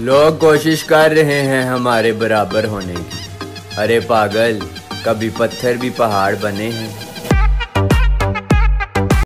लोग कोशिश कर रहे हैं हमारे बराबर होने की। अरे पागल, कभी पत्थर भी पहाड़ बने हैं।